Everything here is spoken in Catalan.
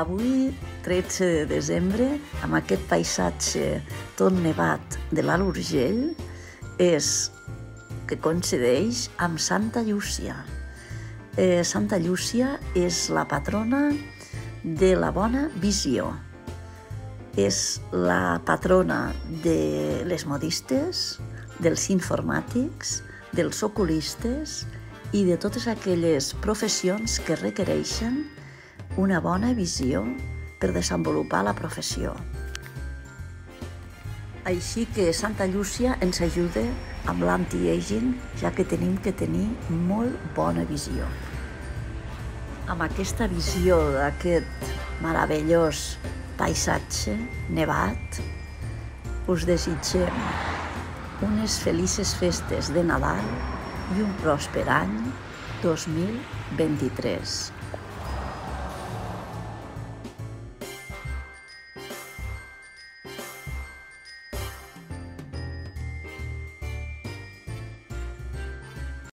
Avui, 13 de desembre, amb aquest paisatge tot nevat de l'Alt Urgell, és que coincideix amb Santa Llúcia. Eh, Santa Llúcia és la patrona de la bona visió. És la patrona de les modistes, dels informàtics, dels oculistes i de totes aquelles professions que requereixen una bona visió per desenvolupar la professió. Així que Santa Llúcia ens ajuda amb l'anti-aging, ja que tenim que tenir molt bona visió. Amb aquesta visió d'aquest meravellós paisatge nevat, us desitgem unes felices festes de Nadal i un pròsper any 2023.